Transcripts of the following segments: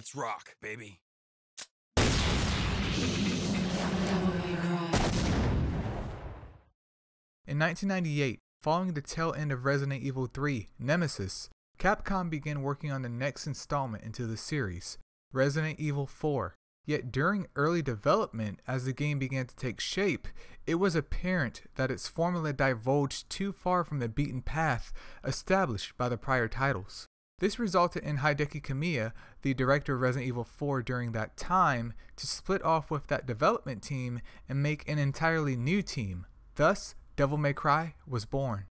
Let's rock, baby. In 1998, following the tail end of Resident Evil 3 Nemesis, Capcom began working on the next installment into the series, Resident Evil 4. Yet during early development, as the game began to take shape, it was apparent that its formula divulged too far from the beaten path established by the prior titles. This resulted in Hideki Kamiya, the director of Resident Evil 4 during that time, to split off with that development team and make an entirely new team. Thus, Devil May Cry was born.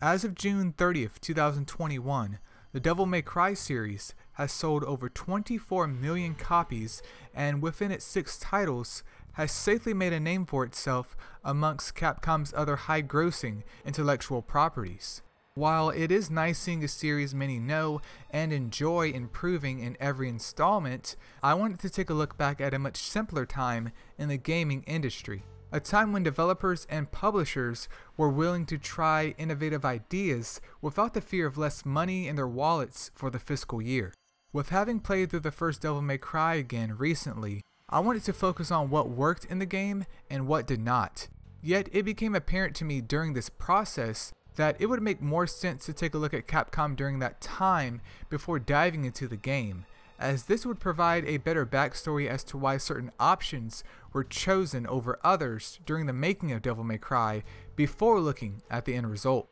As of June 30th, 2021, the Devil May Cry series has sold over 24 million copies and within its six titles has safely made a name for itself amongst Capcom's other high grossing intellectual properties. While it is nice seeing a series many know and enjoy improving in every installment, I wanted to take a look back at a much simpler time in the gaming industry. A time when developers and publishers were willing to try innovative ideas without the fear of less money in their wallets for the fiscal year. With having played through the first Devil May Cry again recently, I wanted to focus on what worked in the game and what did not. Yet it became apparent to me during this process that it would make more sense to take a look at Capcom during that time before diving into the game, as this would provide a better backstory as to why certain options were chosen over others during the making of Devil May Cry before looking at the end result.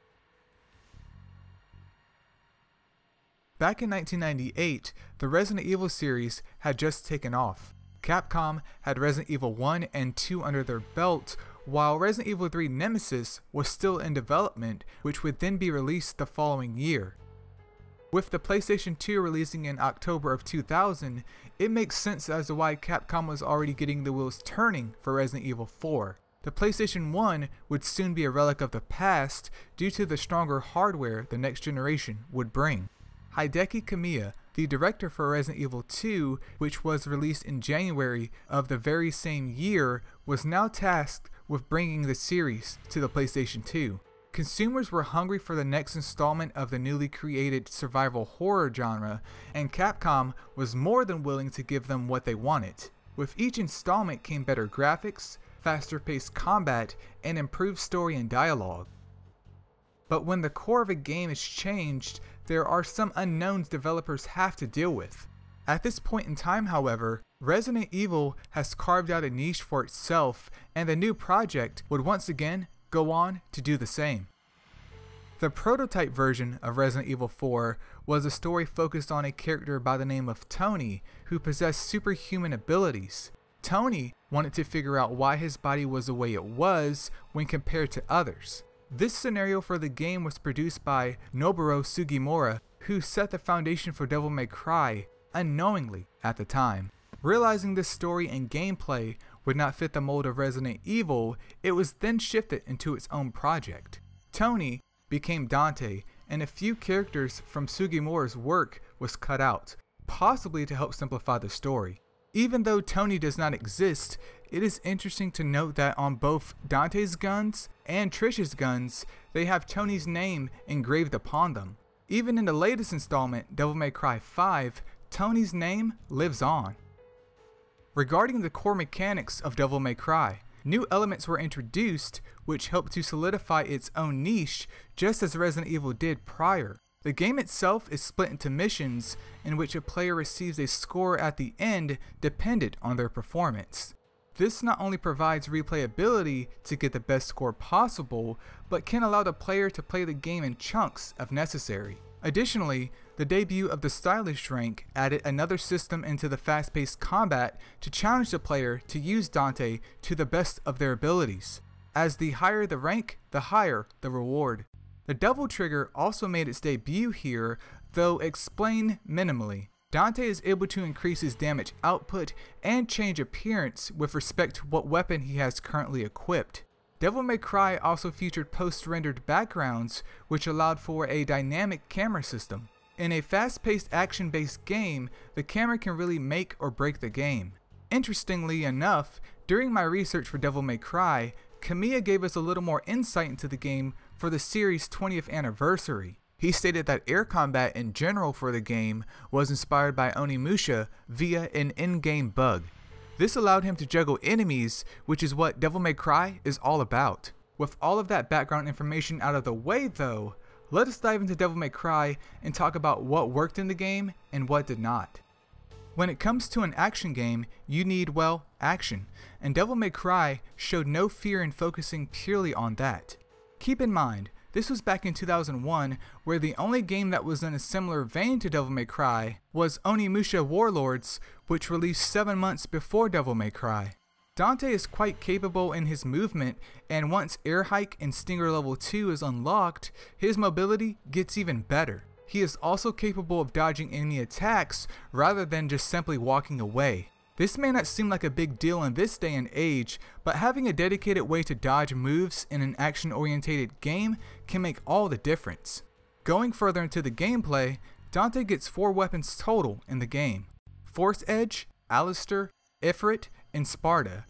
Back in 1998, the Resident Evil series had just taken off. Capcom had Resident Evil 1 and 2 under their belt, while Resident Evil 3 Nemesis was still in development, which would then be released the following year. With the PlayStation 2 releasing in October of 2000, it makes sense as to why Capcom was already getting the wheels turning for Resident Evil 4. The PlayStation 1 would soon be a relic of the past due to the stronger hardware the next generation would bring. Hideki Kamiya, the director for Resident Evil 2, which was released in January of the very same year, was now tasked with bringing the series to the PlayStation 2. Consumers were hungry for the next installment of the newly created survival horror genre, and Capcom was more than willing to give them what they wanted. With each installment came better graphics, faster paced combat, and improved story and dialogue. But when the core of a game is changed, there are some unknowns developers have to deal with. At this point in time, however, Resident Evil has carved out a niche for itself, and the new project would once again go on to do the same. The prototype version of Resident Evil 4 was a story focused on a character by the name of Tony, who possessed superhuman abilities. Tony wanted to figure out why his body was the way it was when compared to others. This scenario for the game was produced by Noboru Sugimura, who set the foundation for Devil May Cry unknowingly at the time. Realizing this story and gameplay would not fit the mold of Resident Evil, it was then shifted into its own project. Tony became Dante, and a few characters from Sugimura's work was cut out, possibly to help simplify the story. Even though Tony does not exist, it is interesting to note that on both Dante's guns and Trish's guns, they have Tony's name engraved upon them. Even in the latest installment, Devil May Cry 5, Tony's name lives on. Regarding the core mechanics of Devil May Cry, new elements were introduced which helped to solidify its own niche just as Resident Evil did prior. The game itself is split into missions in which a player receives a score at the end dependent on their performance. This not only provides replayability to get the best score possible, but can allow the player to play the game in chunks if necessary. Additionally, the debut of the stylish rank added another system into the fast-paced combat to challenge the player to use Dante to the best of their abilities. As the higher the rank, the higher the reward. The Devil Trigger also made its debut here, though explained minimally. Dante is able to increase his damage output and change appearance with respect to what weapon he has currently equipped. Devil May Cry also featured post-rendered backgrounds which allowed for a dynamic camera system. In a fast-paced action-based game, the camera can really make or break the game. Interestingly enough, during my research for Devil May Cry, Kamiya gave us a little more insight into the game for the series' 20th anniversary. He stated that air combat in general for the game was inspired by Onimusha via an in-game bug. This allowed him to juggle enemies, which is what Devil May Cry is all about. With all of that background information out of the way though, let us dive into Devil May Cry and talk about what worked in the game and what did not. When it comes to an action game, you need, well, action, and Devil May Cry showed no fear in focusing purely on that. Keep in mind, this was back in 2001, where the only game that was in a similar vein to Devil May Cry was Onimusha Warlords, which released 7 months before Devil May Cry. Dante is quite capable in his movement, and once Air Hike and Stinger level 2 is unlocked, his mobility gets even better. He is also capable of dodging enemy attacks rather than just simply walking away. This may not seem like a big deal in this day and age, but having a dedicated way to dodge moves in an action oriented game can make all the difference. Going further into the gameplay, Dante gets 4 weapons total in the game. Force Edge, Alastor, Ifrit, and Sparda.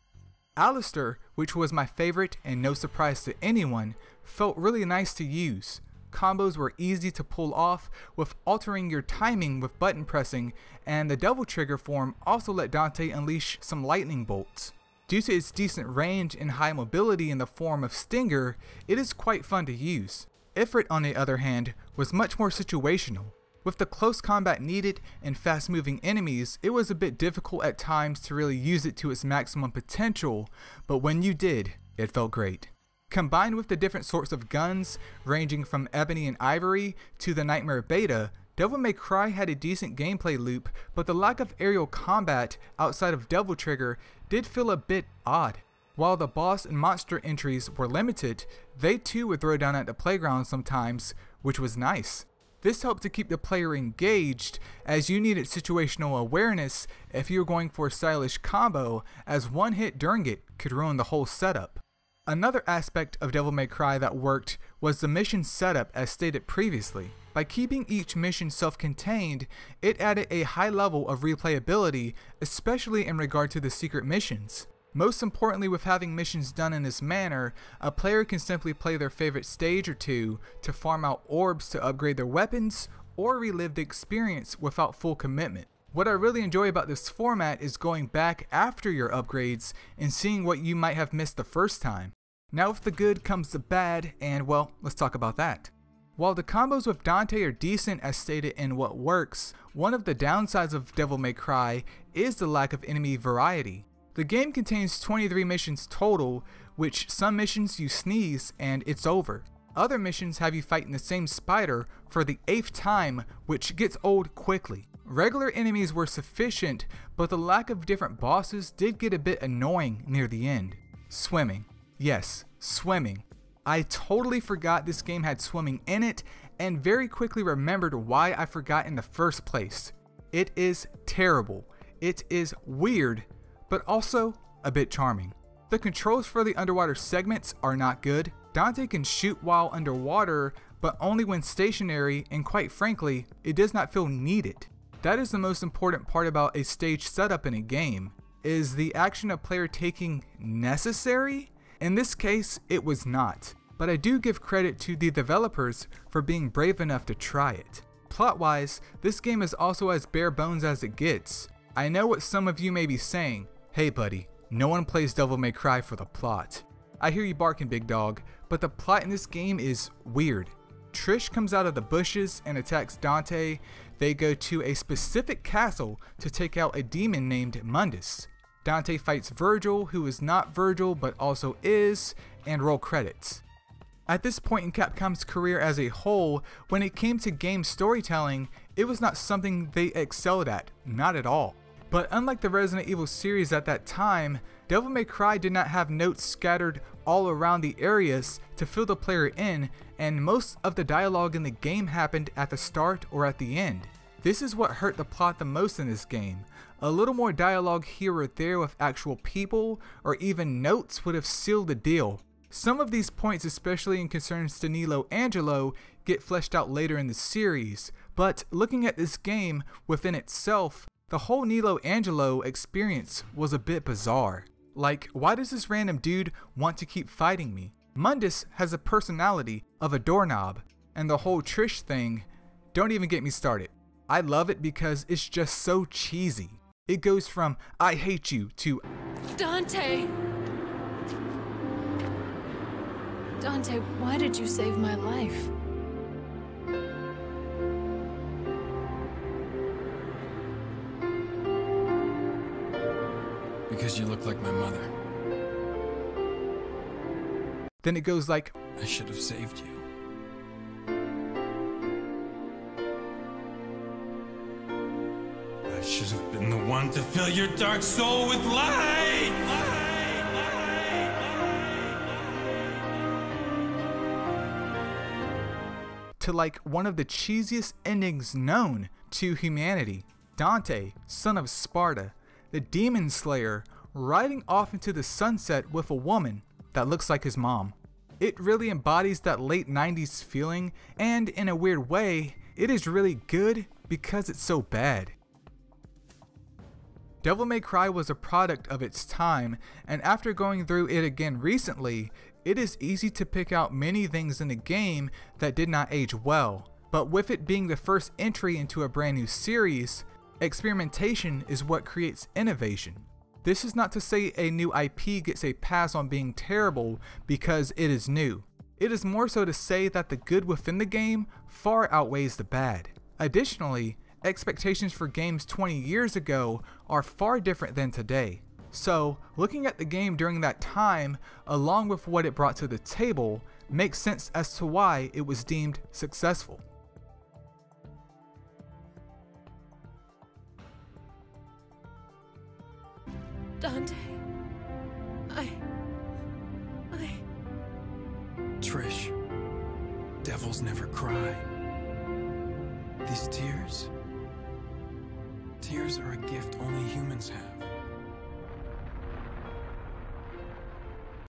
Alastor, which was my favorite and no surprise to anyone, felt really nice to use. Combos were easy to pull off with altering your timing with button pressing, and the double trigger form also let Dante unleash some lightning bolts. Due to its decent range and high mobility in the form of Stinger, it is quite fun to use. Ifrit on the other hand was much more situational. With the close combat needed and fast moving enemies, it was a bit difficult at times to really use it to its maximum potential, but when you did, it felt great. Combined with the different sorts of guns, ranging from Ebony and Ivory to the Nightmare Beta, Devil May Cry had a decent gameplay loop, but the lack of aerial combat outside of Devil Trigger did feel a bit odd. While the boss and monster entries were limited, they too would throw down at the playground sometimes, which was nice. This helped to keep the player engaged as you needed situational awareness if you were going for a stylish combo as one hit during it could ruin the whole setup. Another aspect of Devil May Cry that worked was the mission setup as stated previously. By keeping each mission self-contained, it added a high level of replayability, especially in regard to the secret missions. Most importantly with having missions done in this manner, a player can simply play their favorite stage or two to farm out orbs to upgrade their weapons or relive the experience without full commitment. What I really enjoy about this format is going back after your upgrades and seeing what you might have missed the first time. Now with the good comes the bad and well, let's talk about that. While the combos with Dante are decent as stated in what works, one of the downsides of Devil May Cry is the lack of enemy variety. The game contains 23 missions total, which some missions you sneeze and it's over. Other missions have you fighting the same spider for the 8th time, which gets old quickly. Regular enemies were sufficient, but the lack of different bosses did get a bit annoying near the end. Swimming. Yes, swimming. I totally forgot this game had swimming in it, and very quickly remembered why I forgot in the first place. It is terrible. It is weird, but also a bit charming. The controls for the underwater segments are not good. Dante can shoot while underwater, but only when stationary, and quite frankly, it does not feel needed. That is the most important part about a stage setup in a game. Is the action a player taking necessary? In this case, it was not. But I do give credit to the developers for being brave enough to try it. Plot wise, this game is also as bare bones as it gets. I know what some of you may be saying, Hey buddy, no one plays Devil May Cry for the plot. I hear you barking big dog, but the plot in this game is weird. Trish comes out of the bushes and attacks Dante. They go to a specific castle to take out a demon named Mundus. Dante fights Vergil, who is not Vergil but also is, and roll credits. At this point in Capcom's career as a whole, when it came to game storytelling, it was not something they excelled at, not at all. But unlike the Resident Evil series at that time, Devil May Cry did not have notes scattered all around the areas to fill the player in, and most of the dialogue in the game happened at the start or at the end. This is what hurt the plot the most in this game. A little more dialogue here or there with actual people, or even notes would have sealed the deal. Some of these points, especially in concerns to Nelo Angelo, get fleshed out later in the series, but looking at this game within itself, the whole Nelo Angelo experience was a bit bizarre. Like, why does this random dude want to keep fighting me? Mundus has a personality of a doorknob. And the whole Trish thing, don't even get me started. I love it because it's just so cheesy. It goes from I hate you to Dante! Dante, why did you save my life? Because you look like my mother. then it goes like I should have saved you. To fill your dark soul with light, to like one of the cheesiest endings known to humanity. Dante, son of Sparda, the demon slayer, riding off into the sunset with a woman that looks like his mom. It really embodies that late 90s feeling, and in a weird way, it is really good because it's so bad. Devil May Cry was a product of its time, and after going through it again recently, it is easy to pick out many things in the game that did not age well. But with it being the first entry into a brand new series, experimentation is what creates innovation. This is not to say a new IP gets a pass on being terrible because it is new. It is more so to say that the good within the game far outweighs the bad. Additionally, expectations for games 20 years ago are far different than today. So, looking at the game during that time, along with what it brought to the table, makes sense as to why it was deemed successful. Dante. I. I. Trish, devils never cry. These tears, tears are a gift only humans have.